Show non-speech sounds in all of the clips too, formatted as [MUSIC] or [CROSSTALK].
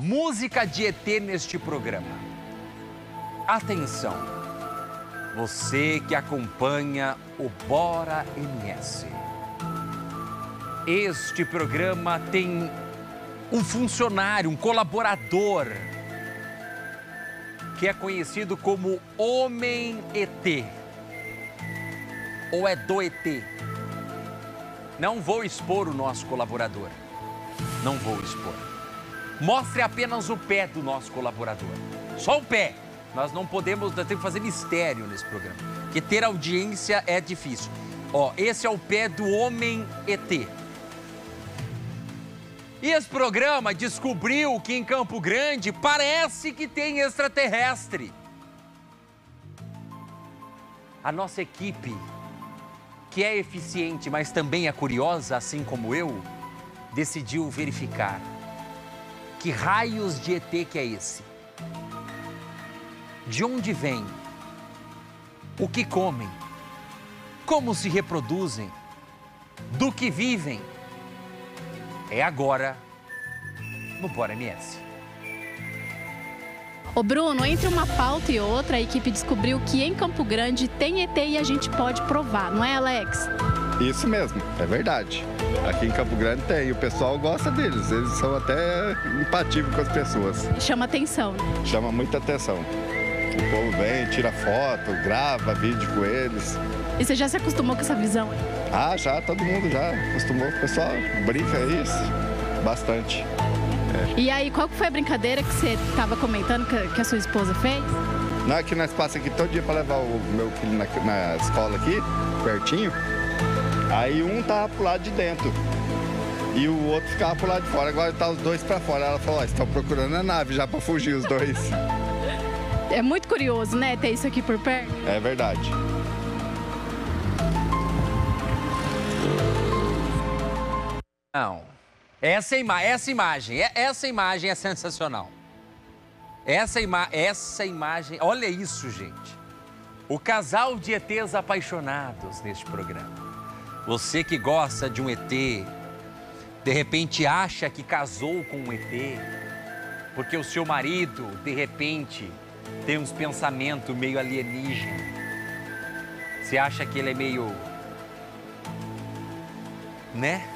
Música de ET neste programa. Atenção, você que acompanha o Bora MS. Este programa tem um funcionário, um colaborador, que é conhecido como Homem ET. Ou é do ET? Não vou expor o nosso colaborador. Não vou expor. Mostre apenas o pé do nosso colaborador. Só o pé. Nós não podemos, nós temos que fazer mistério nesse programa. Porque ter audiência é difícil. Ó, esse é o pé do homem ET. E esse programa descobriu que em Campo Grande parece que tem extraterrestre. A nossa equipe, que é eficiente, mas também é curiosa, assim como eu, decidiu verificar que raios de ET que é esse? De onde vem? O que comem? Como se reproduzem? Do que vivem? É agora no Bora MS. Ô Bruno, entre uma pauta e outra, a equipe descobriu que em Campo Grande tem ET e a gente pode provar, não é, Alex? Isso mesmo, é verdade. Aqui em Campo Grande tem, o pessoal gosta deles, eles são até empatíveis com as pessoas. Chama atenção. Chama muita atenção. O povo vem, tira foto, grava vídeo com eles. E você já se acostumou com essa visão? Ah, já, todo mundo já acostumou. O pessoal brinca isso bastante. E aí, qual foi a brincadeira que você estava comentando que, que a sua esposa fez? Não é que nós passamos aqui todo dia para levar o meu filho na, na escola aqui, pertinho. Aí um tava pro lado de dentro e o outro ficava pro lado de fora. Agora tá os dois para fora. Ela falou: ó, estão procurando a nave já para fugir os dois. É muito curioso, né, ter isso aqui por perto? É verdade. Não. Essa, ima essa imagem, é- essa imagem é sensacional. Essa, ima essa imagem, olha isso, gente. O casal de ETs apaixonados neste programa. Você que gosta de um ET, de repente acha que casou com um ET, porque o seu marido, de repente, tem uns pensamentos meio alienígena. Você acha que ele é meio. né?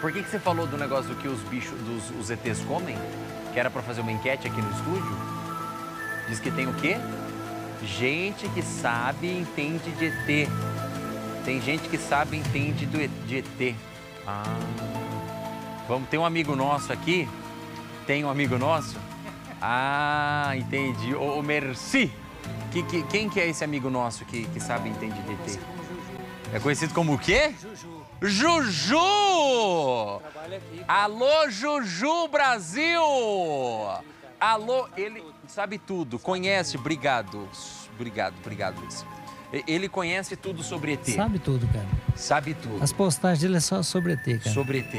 Por que, que você falou do negócio do que os bichos, dos os ETs comem? Que era para fazer uma enquete aqui no estúdio? Diz que tem o quê? Gente que sabe e entende de ET. Tem gente que sabe e entende do, de ET. Ah. Vamos, tem um amigo nosso aqui. Tem um amigo nosso? Ah, entendi. Ô, ô Merci. Que, que- quem que é esse amigo nosso que, que sabe e entende de ET? É conhecido como o quê? Juju! Juju! Alô, Juju Brasil! Alô, ele sabe tudo, conhece, obrigado. Obrigado, obrigado, Luiz. Ele conhece tudo sobre ET. Sabe tudo, cara. Sabe tudo As postagens dele é só sobre ET, cara. sobre ET.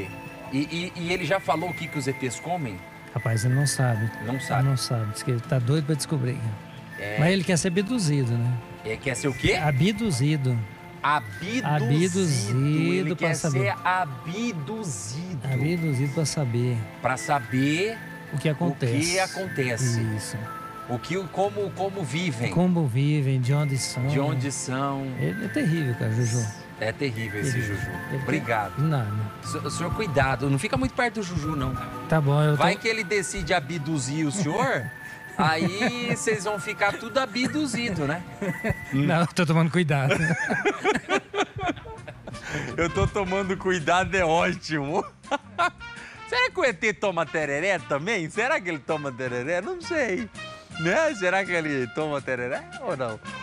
E, e- e ele já falou o que, que os ETs comem? Rapaz, ele não sabe. Não Ele sabe. não sabe. Diz que ele tá doido pra descobrir. É. Mas ele quer ser abduzido, né? É, quer ser o quê? Abduzido. Abduzido. Abduzido Ele quer saber. ser abduzido. Abduzido pra saber Pra saber o que acontece. o que acontece. Isso. O que, como, como vivem. Como vivem, de onde são. De onde são. Ele é terrível, cara, Juju. É terrível esse Terrível. Juju. Ele Obrigado. tem- Não, não. O senhor, cuidado, não fica muito perto do Juju, não. Tá bom, eu tô... Vai que ele decide abduzir o senhor, [LAUGHS] aí vocês vão ficar tudo abduzido, né? [LAUGHS] Não, eu tô tomando cuidado. [LAUGHS] Eu tô tomando cuidado, é ótimo. Será que o ET toma tereré também? Será que ele toma tereré? Não sei. Né? Será que ele toma tereré ou não?